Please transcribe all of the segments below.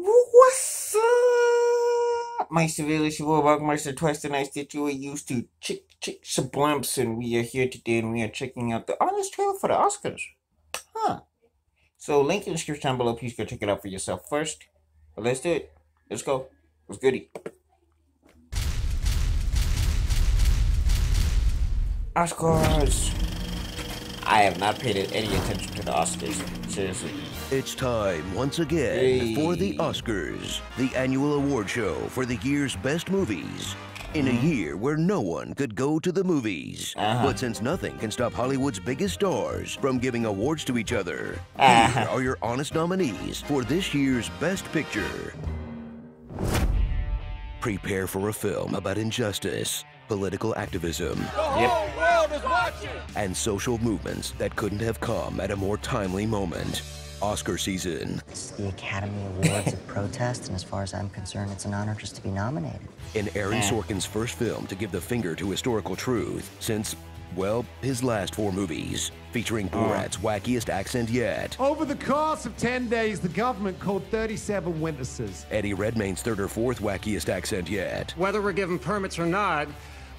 What's up? My civilians, your BuckMeister twice the nice that you were used to. Chick Chick Shablimps, and we are here today and we are checking out the honest trailer for the Oscars. Huh. So, link in the description down below. Please go check it out for yourself first. But let's do it. Let's go. Let's goody. Oscars. I have not paid any attention to the Oscars. Seriously. It's time once again Hey. for the Oscars, the annual award show for the year's best movies. In a year where no one could go to the movies. Uh-huh. But since nothing can stop Hollywood's biggest stars from giving awards to each other, Uh-huh. here are your honest nominees for this year's Best Picture. Prepare for a film about injustice, political activism, Yep. and social movements that couldn't have come at a more timely moment. Oscar season. It's the Academy Awards of protest, and as far as I'm concerned, it's an honor just to be nominated. in Aaron Sorkin's first film to give the finger to historical truth since, well, his last four movies, featuring oh. Borat's wackiest accent yet, Over the course of 10 days, the government called 37 witnesses. Eddie Redmayne's third or fourth wackiest accent yet, Whether we're given permits or not,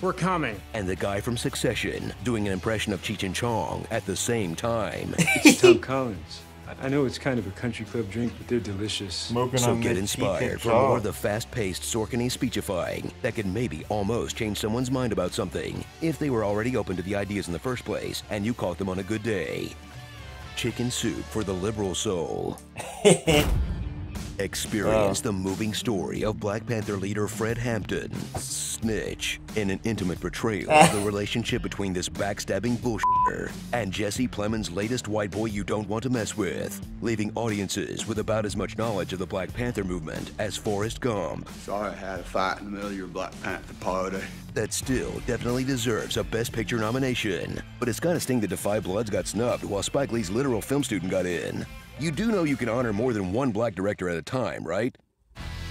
we're coming. and the guy from Succession doing an impression of Cheech and Chong at the same time. It's Tom Collins. I- I know it's kind of a country club drink, but they're delicious. Smoking so get inspired for more of the fast-paced Sorkin speechifying that could maybe almost change someone's mind about something if they were already open to the ideas in the first place and you caught them on a good day. Chicken soup for the liberal soul. Experience oh. the moving story of Black Panther leader Fred Hampton, Snitch, in an intimate portrayal of the relationship between this backstabbing bullshitter and Jesse Plemons' latest white boy you don't want to mess with, leaving audiences with about as much knowledge of the Black Panther movement as Forrest Gump. Sorry I had a fight in the middle of your Black Panther party. That still definitely deserves a Best Picture nomination, but it's kind gotta sting that Da 5 Bloods got snubbed while Spike Lee's literal film student got in. You do know you can honor more than one black director at a time, right?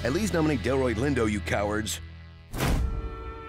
At least nominate Delroy Lindo, you cowards.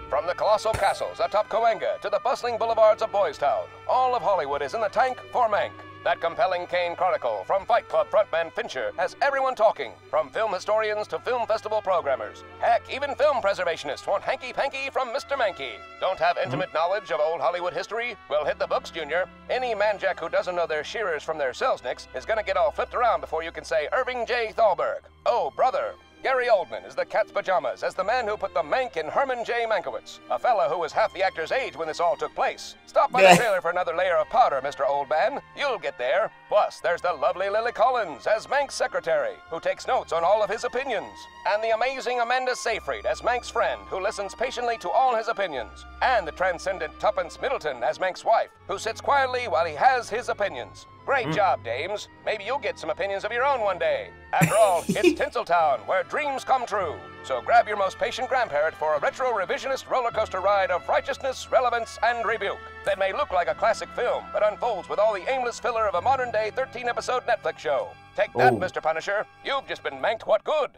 From the colossal castles atop Coanga to the bustling boulevards of Boys Town, all of Hollywood is in the tank for Mank. That compelling Kane chronicle from Fight Club frontman Fincher has everyone talking, from film historians to film festival programmers. Heck, even film preservationists want hanky panky from Mr. Mankey. Don't have mm-hmm. intimate knowledge of old Hollywood history? Well, hit the books, Junior. Any manjack who doesn't know their shearers from their selznicks is gonna get all flipped around before you can say Irving J. Thalberg. Oh, brother, Gary Oldman is the cat's pajamas as the man who put the mank in Herman J. Mankiewicz, a fella who was half the actor's age when this all took place. Stop by the trailer for another layer of powder, Mr. Oldman. You'll get there. Plus, there's the lovely Lily Collins as Mank's secretary, who takes notes on all of his opinions. And the amazing Amanda Seyfried as Mank's friend, who listens patiently to all his opinions. And the transcendent Tuppence Middleton as Mank's wife, who sits quietly while he has his opinions. Great hmm. job, dames. Maybe you'll get some opinions of your own one day. After all, it's Tinseltown, where dreams come true. So grab your most patient grandparent for a retro revisionist roller coaster ride of righteousness, relevance, and rebuke that may look like a classic film, but unfolds with all the aimless filler of a modern day 13 episode Netflix show. Take that, Oh. Mr. Punisher. You've just been manked what good?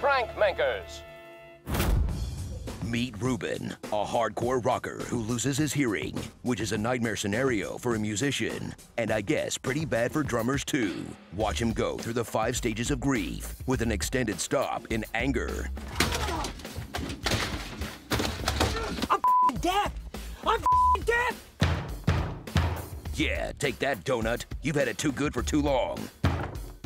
Prank Mankers. Meet Ruben, a hardcore rocker who loses his hearing, which is a nightmare scenario for a musician, and I guess pretty bad for drummers too. Watch him go through the five stages of grief with an extended stop in anger. I'm deaf! I'm deaf! Yeah, take that, Donut. You've had it too good for too long.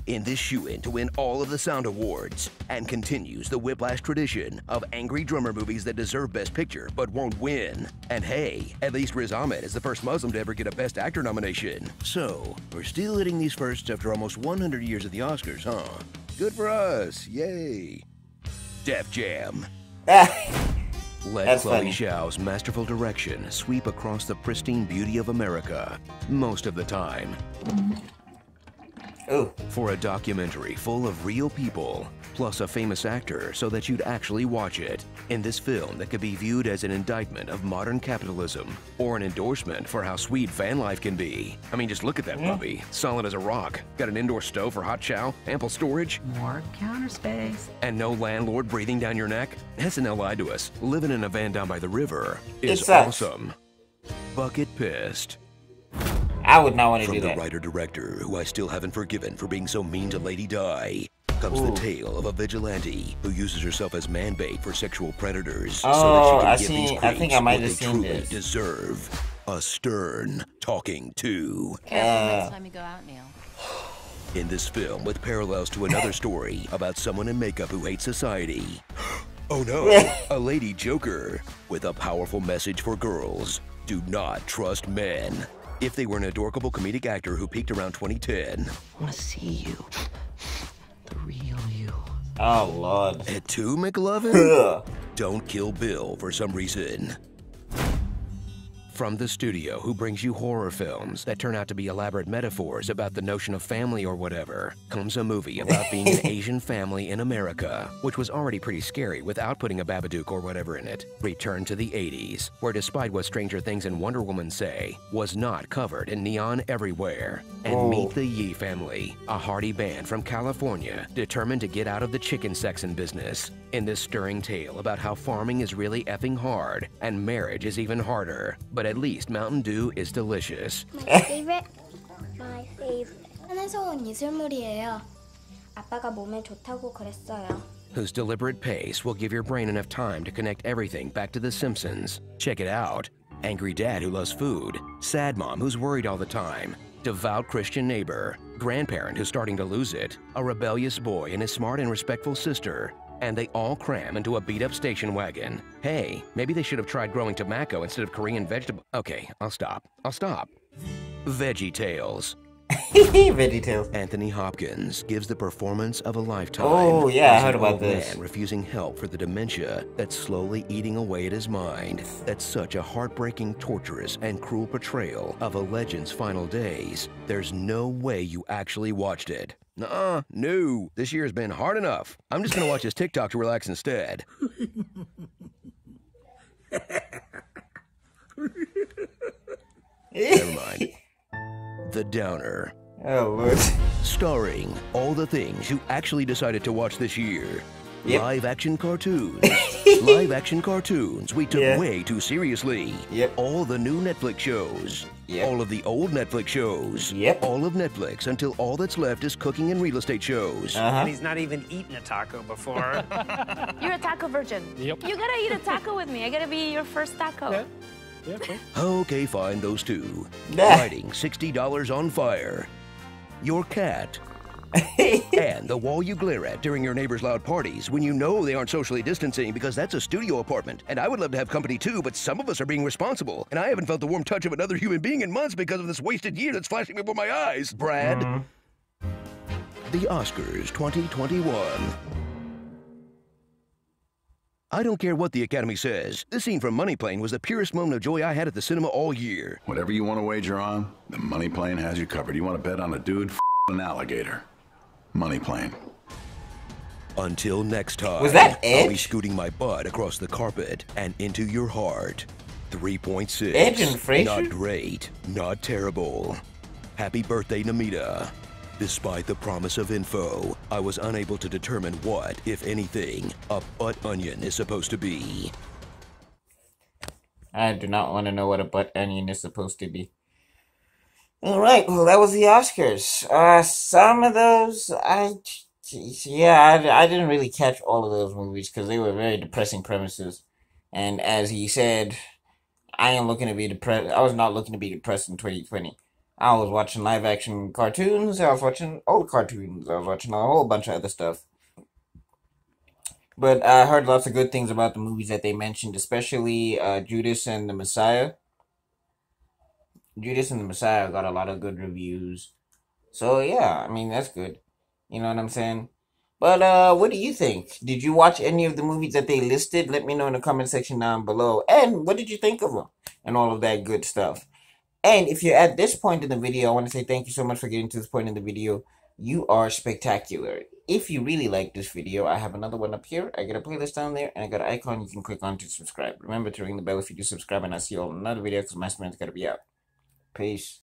In this shoe-in to win all of the Sound Awards, and continues the Whiplash tradition of angry drummer movies that deserve Best Picture but won't win. And hey, at least Riz Ahmed is the first Muslim to ever get a Best Actor nomination. So, we're still hitting these firsts after almost 100 years of the Oscars, huh? Good for us, yay! Def Jam. Let That's Chloe funny. Zhao's masterful direction sweep across the pristine beauty of America, most of the time. Ooh. For a documentary full of real people, plus a famous actor so that you'd actually watch it. In this film that could be viewed as an indictment of modern capitalism, or an endorsement for how sweet van life can be. I mean, just look at that puppy. Solid as a rock. Got an indoor stove for hot chow, ample storage, More counter space. and no landlord breathing down your neck? SNL lied to us. Living in a van down by the river is awesome. Bucket pissed. I would not want to From do the writer director, who I still haven't forgiven for being so mean to Lady Di, comes Ooh. the tale of a vigilante who uses herself as man bait for sexual predators so Oh, that I she can give see- these I think creeps I might what have they seen truly this. deserve. A stern talking to. Careful Uh. next time you go out, Neil. In this film, with parallels to another story about someone in makeup who hates society. Oh no, a lady joker with a powerful message for girls. Do not trust men. If they were an adorable comedic actor who peaked around 2010, I want to see you. The real you. Oh lord. at 2 McLovin? Don't kill Bill for some reason. From the studio who brings you horror films that turn out to be elaborate metaphors about the notion of family or whatever, comes a movie about being an Asian family in America, which was already pretty scary without putting a Babadook or whatever in it. Return to the 80s, where despite what Stranger Things and Wonder Woman say, was not covered in neon everywhere. And Oh. meet the Yi family, a hardy band from California determined to get out of the chicken sexing business. In this stirring tale about how farming is really effing hard and marriage is even harder, but at least Mountain Dew is delicious. My favorite? My favorite. 산에서 온 이슬물이에요. 아빠가 몸에 좋다고 그랬어요. Whose deliberate pace will give your brain enough time to connect everything back to The Simpsons. Check it out. Angry dad who loves food, sad mom who's worried all the time, devout Christian neighbor, grandparent who's starting to lose it, a rebellious boy and his smart and respectful sister, and they all cram into a beat up station wagon. Hey, maybe they should have tried growing tobacco instead of Korean vegetable. Okay, I'll stop. I'll stop. Veggie Tales. Anthony Hopkins gives the performance of a lifetime. Oh, yeah, I heard about this. Man refusing help for the dementia that's slowly eating away at his mind. That's such a heartbreaking, torturous, and cruel portrayal of a legend's final days. There's no way you actually watched it. Nuh-uh, no. This year's been hard enough. I'm just gonna watch this TikTok to relax instead. Never mind. The Downer. Oh lord. Starring all the things you actually decided to watch this year. Yep. Live action cartoons. Live action cartoons we took Yeah. way too seriously. Yep. All the new Netflix shows. Yep. All of the old Netflix shows. Yep. All of Netflix until all that's left is cooking and real estate shows. Uh-huh. he's not even eaten a taco before. You're a taco virgin. Yep. You gotta eat a taco with me. I gotta be your first taco. Okay, fine, those two. Nah. Lighting $60 on fire. Your cat. and the wall you glare at during your neighbor's loud parties when you know they aren't socially distancing because that's a studio apartment. And I would love to have company too, but some of us are being responsible. And I haven't felt the warm touch of another human being in months because of this wasted year that's flashing before my eyes. Brad. Mm-hmm. The Oscars 2021. I don't care what the Academy says. This scene from Money Plane was the purest moment of joy I had at the cinema all year. Whatever you want to wager on, the money plane has you covered. You want to bet on a dude, f- an alligator. Money plane. Until next time. Was that I'll be scooting my butt across the carpet and into your heart. 3.6. Edge and Frasier? Not great, not terrible. Happy birthday, Namita. Despite the promise of info, I was unable to determine what, if anything, a butt onion is supposed to be. I do not want to know what a butt onion is supposed to be. All right, well, that was the Oscars. Uh, some of those, I, yeah, I, I didn't really catch all of those movies because they were very depressing premises. And as he said, I am looking to be depressed. I was not looking to be depressed in 2020. I was watching live action cartoons. I was watching old cartoons. I was watching a whole bunch of other stuff. But I heard lots of good things about the movies that they mentioned, especially uh, Judas and the Messiah. Judas and the Messiah got a lot of good reviews. So yeah, I mean that's good. You know what I'm saying? But uh what do you think? Did you watch any of the movies that they listed? Let me know in the comment section down below. And what did you think of them? And all of that good stuff. And if you're at this point in the video, I want to say thank you so much for getting to this point in the video. You are spectacular. If you really like this video, I have another one up here. I got a playlist down there, and I got an icon you can click on to subscribe. Remember to ring the bell if you do subscribe, and I'll see you all in another video because my stream's got to be out. Peace.